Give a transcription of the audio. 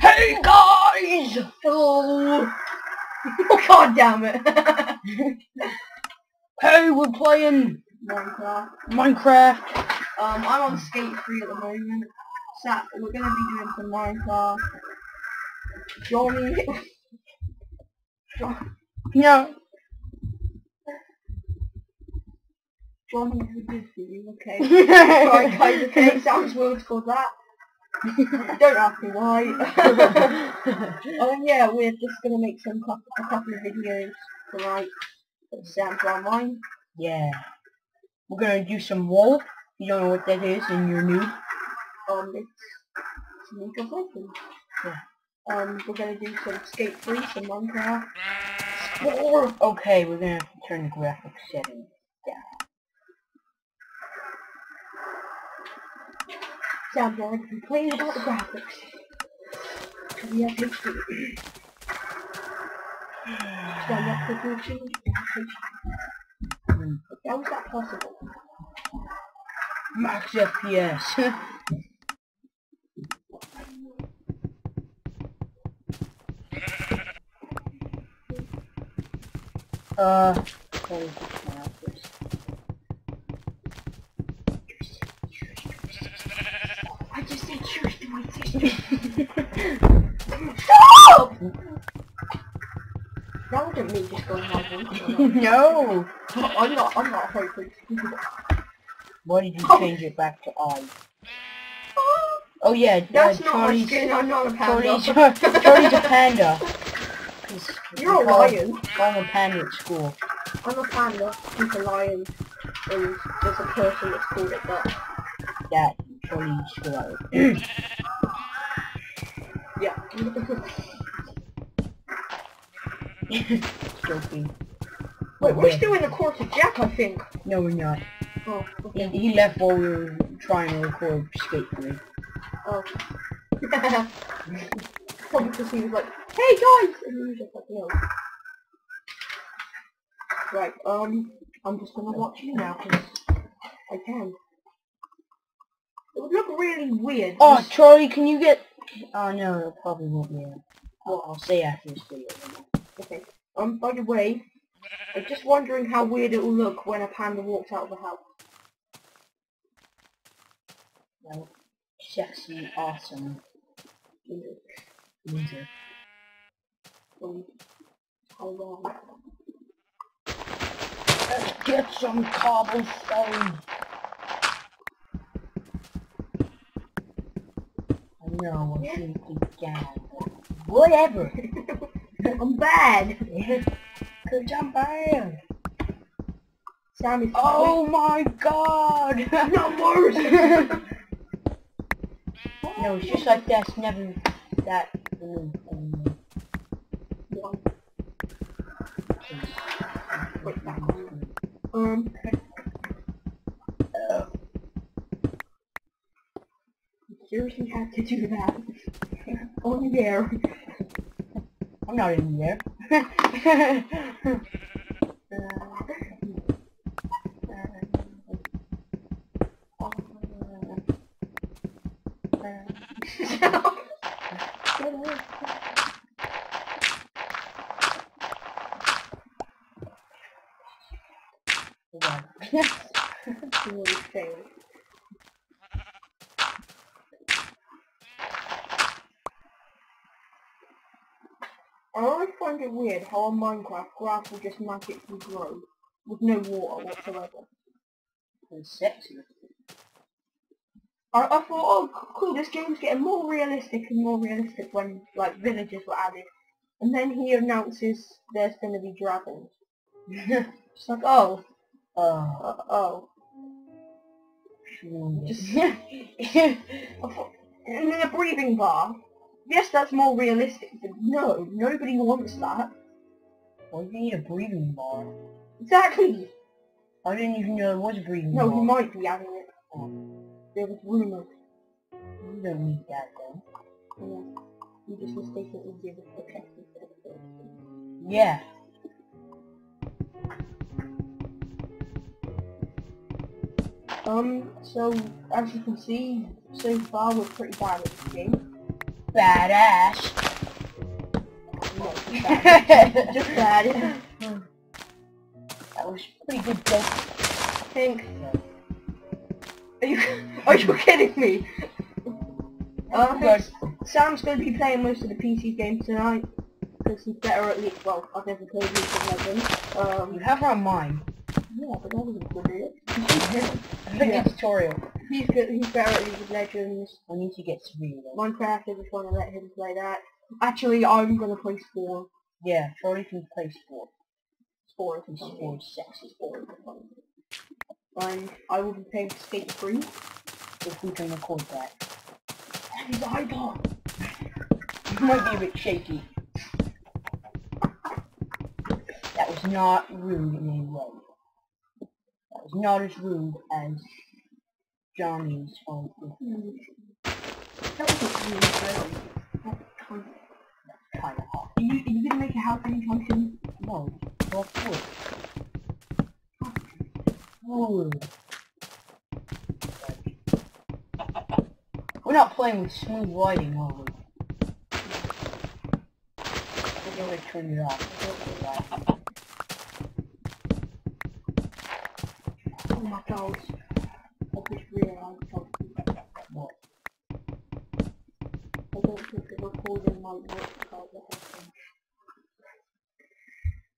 Hey guys! Hello. Oh god damn it. Hey, we're playing Minecraft. Minecraft. Um, I'm on Skate 3 at the moment. So we're gonna be doing some Minecraft. Johnny. Jo- No. Johnny's a you, okay. Sorry guys, okay, sounds weird for that. Don't ask me why. um, yeah, we're just gonna make some a couple of videos tonight for Sam to online. yeah. We're gonna do some wool. You don't know what that is and you're new. Um, it's, it's Legends. Yeah. Um, we're gonna do some Skate 3, some Minecraft. Okay, we're gonna turn the graphics settings down. Sam, you're gonna complain about the graphics. Because we have good change. We have HD. Hmm. How is that possible? Max FPS. uh, let me fix my outfit. I just said cheers to my sister. Stop! That wasn't me just going voice. no! I'm not, I'm not hoping. Why did you Oh. change it back to I? Oh yeah, That's uh, not my skin, I'm not a Charlie's, panda. Charlie's a panda. You're a lion. Him a panda at school. I'm a panda, he's a lion, and there's a person that's called it that. That Charlie Swallow. Yeah. Joking. Wait, we're still in the course of Jack, I think. No, we're not. Oh, He, okay. he left while we were trying to record Skate 3. Oh. Probably because he was like, hey guys! And he was just like, no. Right, um, I'm just gonna watch you now, because I can. It would look really weird. Oh, Charlie, can you get... Oh, no, it probably won't be. Well, I'll say after this video. Okay. Um, by the way, I'm just wondering how weird it will look when a panda walks out of the house. Well, sexy, awesome know, um, how long? Let's get some cobblestone. Know, I shouldn't be down, whatever. I'm bad! Cause I'm bad. Sam is Oh my god! numbers! no, it's just like that's never that blue anymore. One. Wait, Um, Uh, seriously had to do that. Only there. I'm not in there. really failed. I always find it weird how on Minecraft grass will just magically grow with no water whatsoever. It's sexy. I, I thought, oh cool, this game's getting more realistic and more realistic when like villages were added. And then he announces there's going to be dragons. It's like, oh, Uh, uh, oh. just I thought- And then a breathing bar. Yes, that's more realistic, but no, nobody wants that. Why do you need a breathing bar? Exactly. I didn't even know there was a breathing No, bar. he might be adding it. Oh, There was rumours. you don't need that then. Yeah. You just mistakenly give it a text instead of. Yeah. Um, so, as you can see, so far we're pretty bad at this game. Badass. Just bad. That was pretty good joke. Thanks. Are you are you kidding me? Uh, I think Sam's going to be playing most of the PC games tonight because he's better at League. Well, I've never played League of Legends. You Um, have her on mine. yeah, but that wasn't good. It. I think Yeah. it's tutorial. He's good. He's better at League of Legends. I need to get Serena. though. Minecraft. I just want to let him play that. Actually, I'm going to play Spore. Yeah, Shorty can play sport. Spore is is sexy. Spore is fun. And I will be playing Skate 3. If we can record that. And his eyeball. It might be a bit shaky. That was not rude in any way. That was not as rude as Johnny's phone. That wasn't really good. That's of... Kind of hot. Are you, are you gonna make a house anytime soon? No, well, wood. Wood. We're not playing with smooth lighting, are we? We're gonna turn it off. Oh my god. I just realised something. What? I don't think the recording might work.